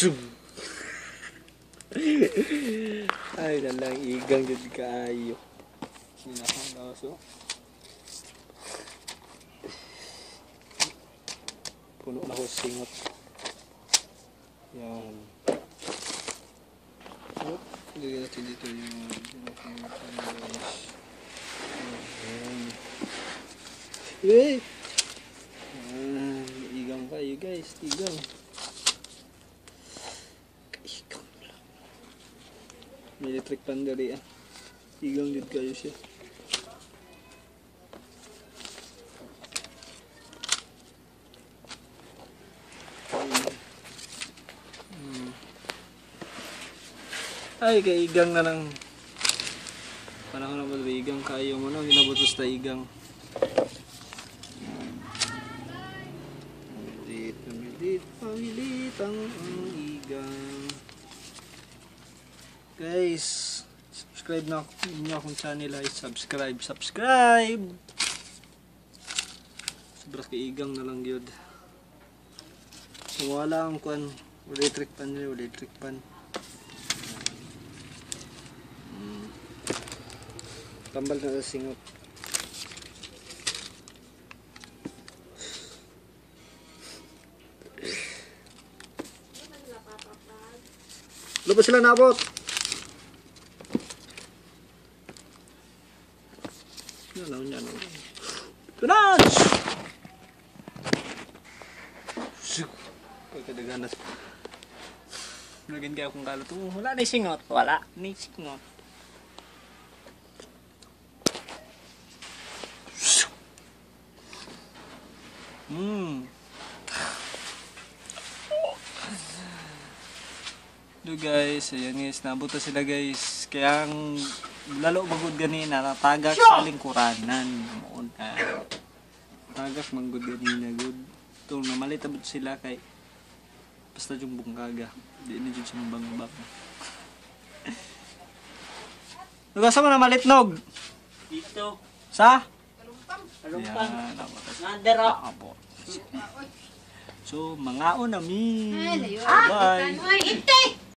Sum. Ay, nalang igang jud kaayo. Sinahang daso. Puno na ko singot. Yan. Oop, lagyan natin dito yung. Eh! Ah, igang kayo guys. Igang May electric pan dali ah. Igang din kayo siya. Hmm. Ay, kay igang na lang. Panahon na ba igang kayo mo na, ginabutos na igang. Pamilit ang ang igang. Guys, subscribe na ako inyo akong channel ay subscribe, subscribe. Sobras kay igang na lang yun. Wala ang wala electric pan wala electric pan. Mm. Tambal na sa singot. Lubos sila nabot. Yan yan. Tunaj! Suk. Pagkadaganas. Lagyan kayo kung kalot. Oh, Wala na singot. Wala ni singot. Hmm. Do guys, ayan guys, nabuto sila guys. Kaya ang lalo magud ganina, natagak sa lingkuranan. Muna. Tagak manggod ganina, good. Ito, namalitabot sila kay basta yung bungkaga. Di na dyan siya mabang-bang. Lugasan mo na malitnog. Dito. Sa? Kalumpang. Yan, namatay. Nandero. Apo. So, mga unami. Ay, layo. Bye. Inte!